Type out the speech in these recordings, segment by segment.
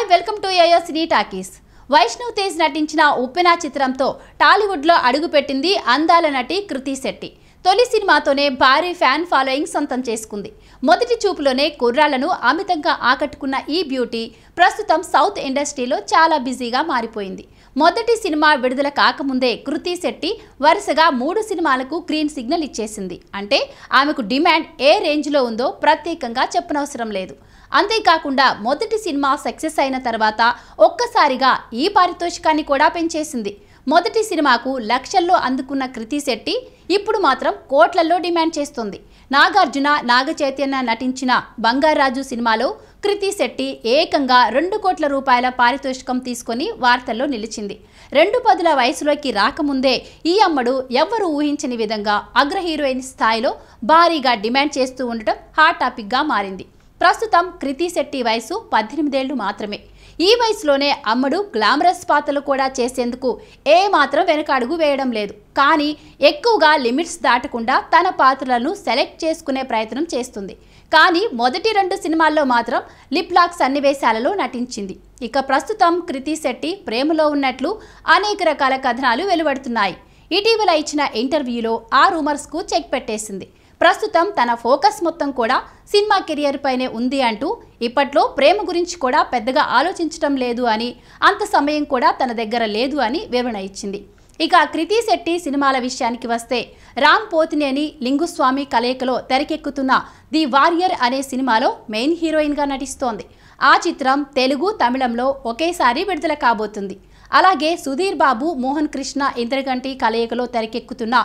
Hi welcome to ఏయో సినీ talkies Vaishnav Tej నటించిన ఉప్పెన చిత్రంతో టాలీవుడ్లో అడుగుపెట్టింది అందాల నటి కృతి శెట్టి. తొలి సినిమాతోనే భారీ ఫ్యాన్ ఫాలోయింగ్ సొంతం చేసుకుంది. మొదటి చూపులోనే కుర్రాలను అమితంగా ఆకట్టుకున్న ఈ బ్యూటీ ప్రస్తుతం సౌత్ ఇండస్ట్రీలో చాలా బిజీగా మారిపోయింది. మొదటి సినిమా విడుదల కాకముందే కృతి శెట్టి వరుసగా మూడు సినిమాలకు గ్రీన్ సిగ్నల్ ఇచ్చేసింది. అంటే ఆమెకు డిమాండ్ ఏ రేంజ్లో ఉందో ప్రత్యేకంగా చెప్పనవసరం లేదు. అంతేకాకుండా మొదటి సినిమా సక్సెస్ అయిన తర్వాత ఒక్కసారిగా ఈ పారితోషికాన్ని కూడా పెంచేసింది. మొదటి సినిమాకు లక్షల్లో అందుకున్న కృతి శెట్టి ఇప్పుడు మాత్రం కోట్లల్లో డిమాండ్ చేస్తుంది. నాగార్జున నాగ చైతన్య నటించిన బంగారాజు సినిమాలో కృతి శెట్టి ఏకంగా రెండు కోట్ల రూపాయల పారితోషికం తీసుకొని వార్తల్లో నిలిచింది. రెండు పదుల వయసులోకి రాకముందే ఈ అమ్మడు ఎవ్వరూ ఊహించని విధంగా అగ్ర హీరోయిన్ స్థాయిలో భారీగా డిమాండ్ చేస్తూ ఉండటం హాట్ టాపిక్గా మారింది. ప్రస్తుతం కృతి శెట్టి వయసు పద్దెనిమిదేళ్ళు మాత్రమే. ఈ వయసులోనే అమ్మడు గ్లామరస్ పాత్రలు కూడా చేసేందుకు ఏ మాత్రం వెనకడుగు వేయడం లేదు. కానీ ఎక్కువగా లిమిట్స్ దాటకుండా తన పాత్రలను సెలెక్ట్ చేసుకునే ప్రయత్నం చేస్తుంది. కానీ మొదటి రెండు సినిమాల్లో మాత్రం లిప్లాక్ సన్నివేశాలలో నటించింది. ఇక ప్రస్తుతం కృతి శెట్టి ప్రేమలో ఉన్నట్లు అనేక రకాల కథనాలు వెలువడుతున్నాయి. ఇటీవల ఇచ్చిన ఇంటర్వ్యూలో ఆ రూమర్స్కు చెక్ పెట్టేసింది. ప్రస్తుతం తన ఫోకస్ మొత్తం కూడా సినిమా కెరియర్ పైనే ఉంది అంటూ ఇప్పట్లో ప్రేమ గురించి కూడా పెద్దగా ఆలోచించడం లేదు అని అంత సమయం కూడా తన దగ్గర లేదు అని వివరణ ఇచ్చింది. ఇక కృతి శెట్టి సినిమాల విషయానికి వస్తే రామ్ పోతినేని లింగుస్వామి కలయికలో తెరకెక్కుతున్న ది వారియర్ అనే సినిమాలో మెయిన్ హీరోయిన్గా నటిస్తోంది. ఆ చిత్రం తెలుగు తమిళంలో ఒకేసారి విడుదల కాబోతుంది. అలాగే సుధీర్ బాబు మోహన్ కృష్ణ ఇంద్రగంటి కలయికలో తెరకెక్కుతున్న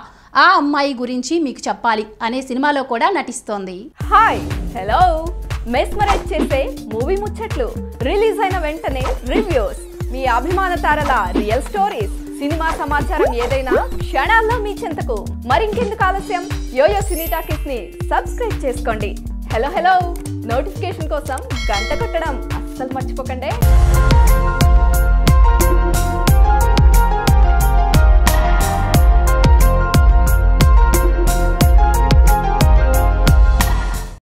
ఆ అమ్మాయి గురించి మీకు చెప్పాలి అనే సినిమాలో కూడా నటిస్తోంది. హాయ్ హలో మెస్మరైజ్ చేసే మూవీ ముచ్చట్లు. రిలీజ్ అయిన వెంటనే రివ్యూస్ మీ అభిమాన తారల రియల్ స్టోరీస్ సినిమా సమాచారం ఏదైనా క్షణాల్లో మీ చెంతకు. మరింకెందుకు ఆలస్యం? యోయో సినీ టాకీస్ని సబ్స్క్రైబ్ చేసుకోండి. హలో హలో నోటిఫికేషన్ కోసం గంట కొట్టడం అస్సలు మర్చిపోకండి.